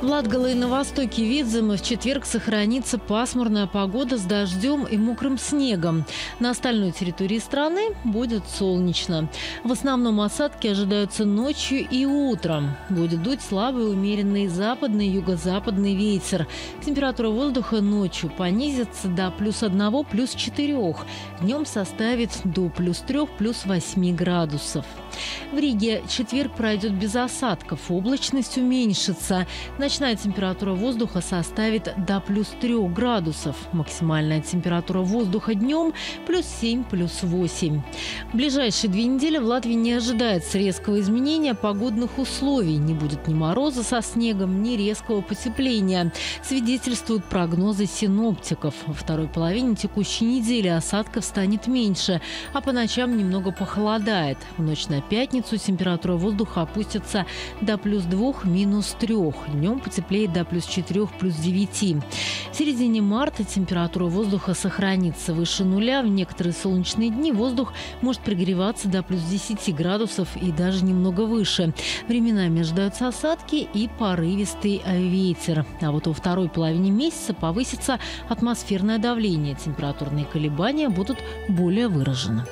В Латгале и на востоке Видземы в четверг сохранится пасмурная погода с дождем и мокрым снегом. На остальной территории страны будет солнечно. В основном осадки ожидаются ночью и утром. Будет дуть слабый умеренный западный юго-западный ветер. Температура воздуха ночью понизится до плюс 1, плюс 4. Днем составит до плюс 3, плюс 8 градусов. В Риге четверг пройдет без осадков. Облачность уменьшится. Ночная температура воздуха составит до плюс 3 градусов. Максимальная температура воздуха днем плюс 7, плюс 8. В ближайшие две недели в Латвии не ожидается резкого изменения погодных условий. Не будет ни мороза со снегом, ни резкого потепления. Свидетельствуют прогнозы синоптиков. Во второй половине текущей недели осадков станет меньше, а по ночам немного похолодает. В ночь на пятницу температура воздуха опустится до плюс 2, минус 3. Днем потеплеет до плюс 4, плюс 9. В середине марта температура воздуха сохранится выше нуля. В некоторые солнечные дни воздух может пригреваться до плюс 10 градусов и даже немного выше. Временами ожидаются осадки и порывистый ветер. А вот во второй половине месяца повысится атмосферное давление. Температурные колебания будут более выражены.